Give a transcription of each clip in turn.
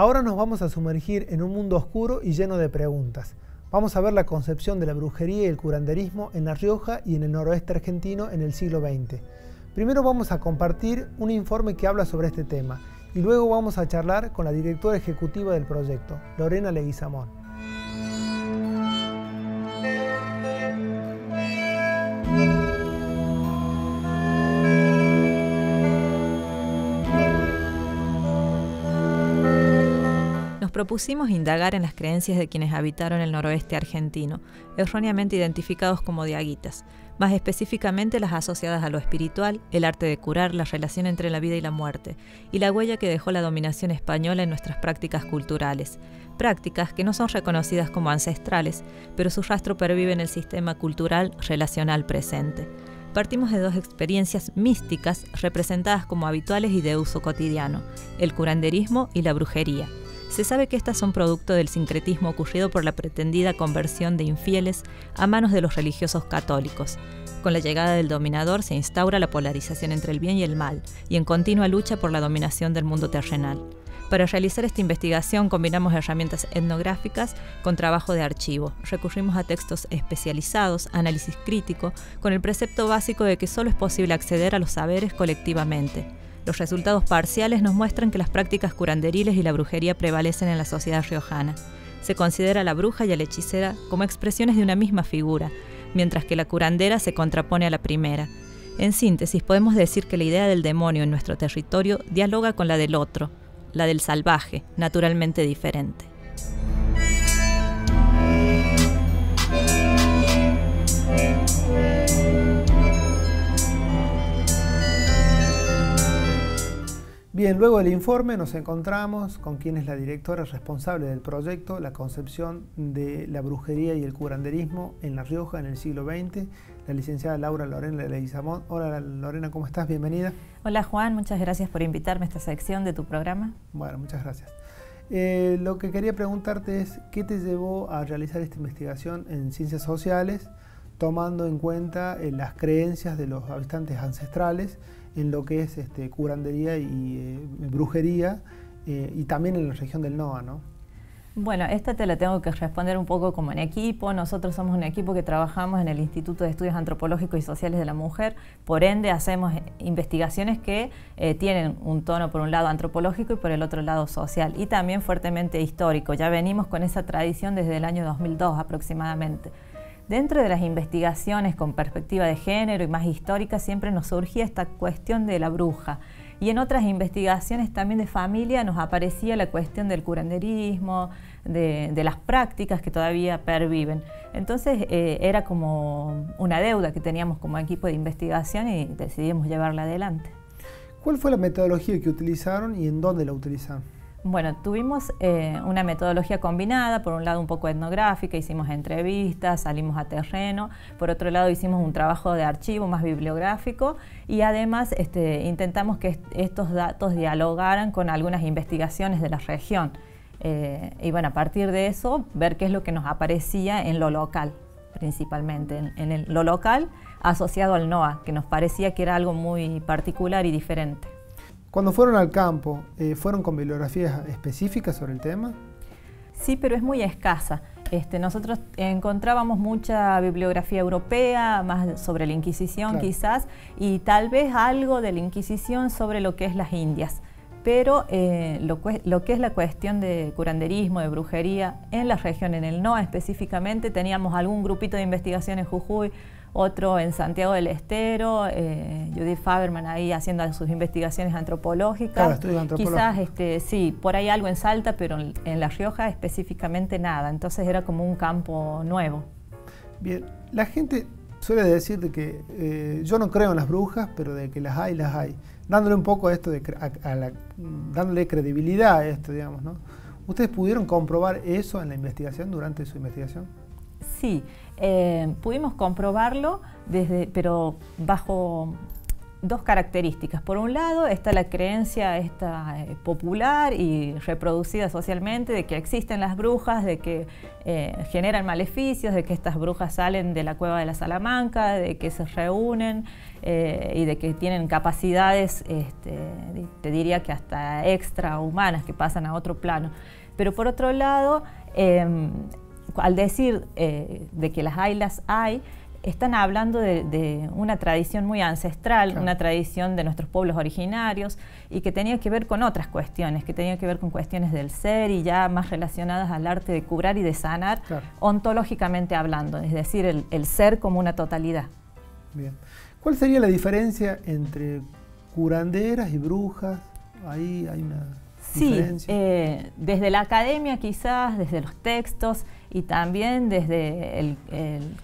Ahora nos vamos a sumergir en un mundo oscuro y lleno de preguntas. Vamos a ver la concepción de la brujería y el curanderismo en La Rioja y en el noroeste argentino en el siglo XX. Primero vamos a compartir un informe que habla sobre este tema y luego vamos a charlar con la directora ejecutiva del proyecto, Lorena Leguizamón. Propusimos indagar en las creencias de quienes habitaron el noroeste argentino, erróneamente identificados como diaguitas, más específicamente las asociadas a lo espiritual, el arte de curar, la relación entre la vida y la muerte, y la huella que dejó la dominación española en nuestras prácticas culturales, prácticas que no son reconocidas como ancestrales, pero su rastro pervive en el sistema cultural relacional presente partimos de dos experiencias místicas representadas como habituales y de uso cotidiano, el curanderismo y la brujería. Se sabe que estas son producto del sincretismo ocurrido por la pretendida conversión de infieles a manos de los religiosos católicos. Con la llegada del dominador se instaura la polarización entre el bien y el mal, y en continua lucha por la dominación del mundo terrenal. Para realizar esta investigación combinamos herramientas etnográficas con trabajo de archivo. Recurrimos a textos especializados, análisis crítico, con el precepto básico de que solo es posible acceder a los saberes colectivamente. Los resultados parciales nos muestran que las prácticas curanderiles y la brujería prevalecen en la sociedad riojana. Se considera a la bruja y a la hechicera como expresiones de una misma figura, mientras que la curandera se contrapone a la primera. En síntesis, podemos decir que la idea del demonio en nuestro territorio dialoga con la del otro, la del salvaje, naturalmente diferente. Bien, luego del informe nos encontramos con quien es la directora responsable del proyecto, la concepción de la brujería y el curanderismo en La Rioja en el siglo XX, la licenciada Laura Lorena Leguizamón. Hola Lorena, ¿cómo estás? Bienvenida. Hola Juan, muchas gracias por invitarme a esta sección de tu programa. Bueno, muchas gracias. Eh, lo que quería preguntarte es, ¿qué te llevó a realizar esta investigación en ciencias sociales, tomando en cuenta eh, las creencias de los habitantes ancestrales? en lo que es este, curandería y eh, brujería eh, y también en la región del NOA, ¿no? Bueno, esta te la tengo que responder un poco como en equipo. Nosotros somos un equipo que trabajamos en el Instituto de Estudios Antropológicos y Sociales de la Mujer, por ende hacemos investigaciones que tienen un tono por un lado antropológico y por el otro lado social y también fuertemente histórico. Ya venimos con esa tradición desde el año 2002 aproximadamente. Dentro de las investigaciones con perspectiva de género y más histórica siempre nos surgía esta cuestión de la bruja. Y en otras investigaciones también de familia nos aparecía la cuestión del curanderismo, de, las prácticas que todavía perviven. Entonces eh, era como una deuda que teníamos como equipo de investigación y decidimos llevarla adelante. ¿Cuál fue la metodología que utilizaron y en dónde la utilizaron? Bueno, tuvimos eh, una metodología combinada, por un lado un poco etnográfica, hicimos entrevistas, salimos a terreno, por otro lado hicimos un trabajo de archivo más bibliográfico y además este, intentamos que estos datos dialogaran con algunas investigaciones de la región. Eh, y bueno, a partir de eso, ver qué es lo que nos aparecía en lo local, principalmente, en, lo local asociado al NOA, que nos parecía que era algo muy particular y diferente. Cuando fueron al campo, eh, ¿fueron con bibliografías específicas sobre el tema? Sí, pero es muy escasa. Este, nosotros encontrábamos mucha bibliografía europea, más sobre la Inquisición quizás, y tal vez algo de la Inquisición sobre lo que es las Indias. Pero eh, lo, lo, que es la cuestión de curanderismo, de brujería, en la región, en el NOA específicamente, teníamos algún grupito de investigación en Jujuy, otro en Santiago del Estero, eh, Judith Faberman ahí haciendo sus investigaciones antropológicas. Quizás, este, sí, por ahí algo en Salta, pero en, La Rioja específicamente nada. Entonces era como un campo nuevo. Bien, la gente suele decir de que eh, yo no creo en las brujas, pero de que las hay, las hay. Dándole un poco a esto, de, dándole credibilidad a esto, digamos, ¿no? ¿Ustedes pudieron comprobar eso en la investigación, durante su investigación? Sí, eh, pudimos comprobarlo desde, pero bajo dos características. Por un lado está la creencia esta, eh, popular y reproducida socialmente de que existen las brujas, de que eh, generan maleficios, de que estas brujas salen de la cueva de la Salamanca, de que se reúnen y de que tienen capacidades, este, te diría que hasta extrahumanas, que pasan a otro plano. Pero por otro lado, em, al decir de que las hay, las hay, están hablando de, una tradición muy ancestral, una tradición de nuestros pueblos originarios y que tenía que ver con otras cuestiones, que tenía que ver con cuestiones del ser y ya más relacionadas al arte de curar y de sanar, ontológicamente hablando, es decir, el, ser como una totalidad. Bien. ¿Cuál sería la diferencia entre curanderas y brujas? Ahí hay una Sí, eh, desde la academia quizás, desde los textos y también desde el,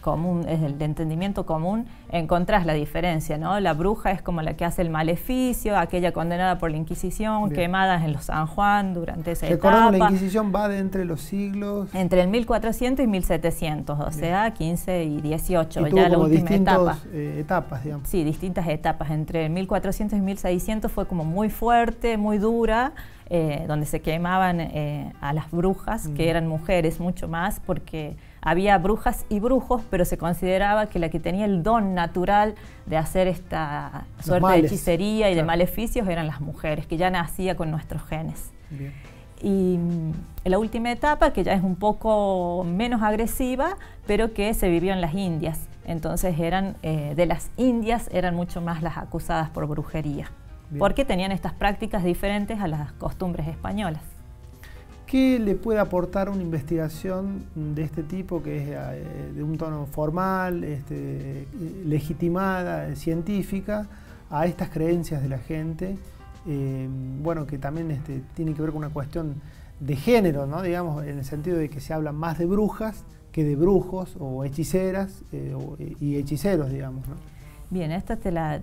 común, desde el entendimiento común, encontrás la diferencia, ¿no? La bruja es como la que hace el maleficio, aquella condenada por la Inquisición, quemada en los San Juan durante esa etapa. la Inquisición va de entre los siglos... Entre el 1400 y 1700, o sea, 15 y 18, ya la última etapa. Eh, etapas, digamos. Sí, distintas etapas. Entre 1400 y 1600 fue como muy fuerte, muy dura, eh, donde se quemaban eh, a las brujas, que eran mujeres mucho más, porque había brujas y brujos, pero se consideraba que la que tenía el don natural de hacer esta suerte de hechicería y de maleficios eran las mujeres, que ya nacía con nuestros genes. Y mm, la última etapa, que ya es un poco menos agresiva, pero que se vivió en las Indias. Entonces eran eh, de las Indias eran mucho más las acusadas por brujería porque tenían estas prácticas diferentes a las costumbres españolas. ¿Qué le puede aportar una investigación de este tipo, que es eh, de un tono formal, este, legitimada, científica, a estas creencias de la gente? Eh, bueno, que también este, tiene que ver con una cuestión de género, ¿no? digamos, en el sentido de que se habla más de brujas que de brujos o hechiceras eh, y hechiceros, digamos. ¿no? Bien, esta te la,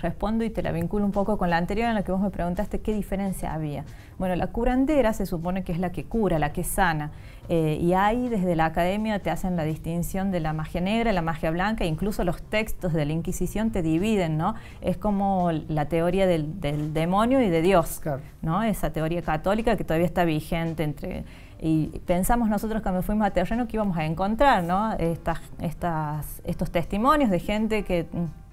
respondo y te la vinculo un poco con la anterior en la que vos me preguntaste qué diferencia había. Bueno, la curandera se supone que es la que cura, la que sana. Eh, y ahí desde la academia te hacen la distinción de la magia negra y la magia blanca, incluso los textos de la Inquisición te dividen, ¿no? Es como la teoría del, demonio y de Dios, ¿no? Esa teoría católica que todavía está vigente entre y pensamos nosotros cuando fuimos a terreno que íbamos a encontrar ¿no? estas, estas, estos testimonios de gente que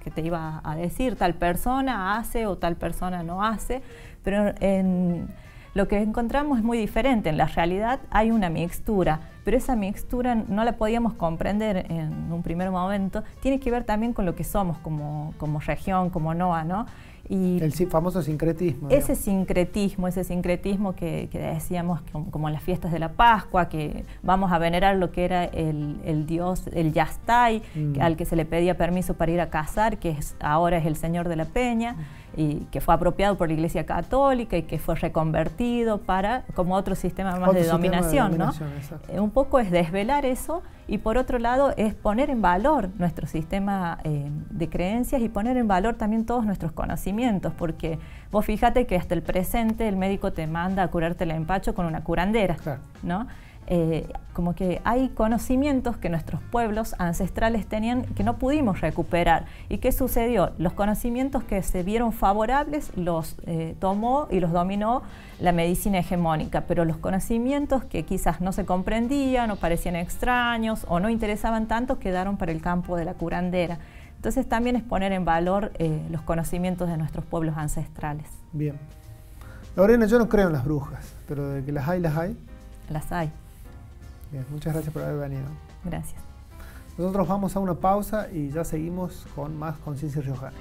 que te iba a decir, tal persona hace o tal persona no hace, pero en, lo que encontramos es muy diferente. En la realidad hay una mixtura, pero esa mixtura no la podíamos comprender en un primer momento. Tiene que ver también con lo que somos como, como región, como NOA, ¿no? El famoso sincretismo. Ese sincretismo, ese sincretismo que, decíamos como, en las fiestas de la Pascua, que vamos a venerar lo que era el, dios, el Yastay, mm. al que se le pedía permiso para ir a cazar, que es, ahora es el señor de la peña. Mm y que fue apropiado por la Iglesia Católica y que fue reconvertido para como otro sistema más de dominación, ¿no? Eh, un poco es desvelar eso y por otro lado es poner en valor nuestro sistema eh, de creencias y poner en valor también todos nuestros conocimientos, porque vos fíjate que hasta el presente el médico te manda a curarte el empacho con una curandera, ¿no? Eh, como que hay conocimientos que nuestros pueblos ancestrales tenían que no pudimos recuperar. ¿Y qué sucedió? Los conocimientos que se vieron favorables los eh, tomó y los dominó la medicina hegemónica, pero los conocimientos que quizás no se comprendían o parecían extraños o no interesaban tanto quedaron para el campo de la curandera. Entonces también es poner en valor eh, los conocimientos de nuestros pueblos ancestrales. Bien. Lorena, yo no creo en las brujas, pero de que las hay, las hay. Las hay muchas gracias por haber venido. Gracias. Nosotros vamos a una pausa y ya seguimos con más Conciencia Riojana.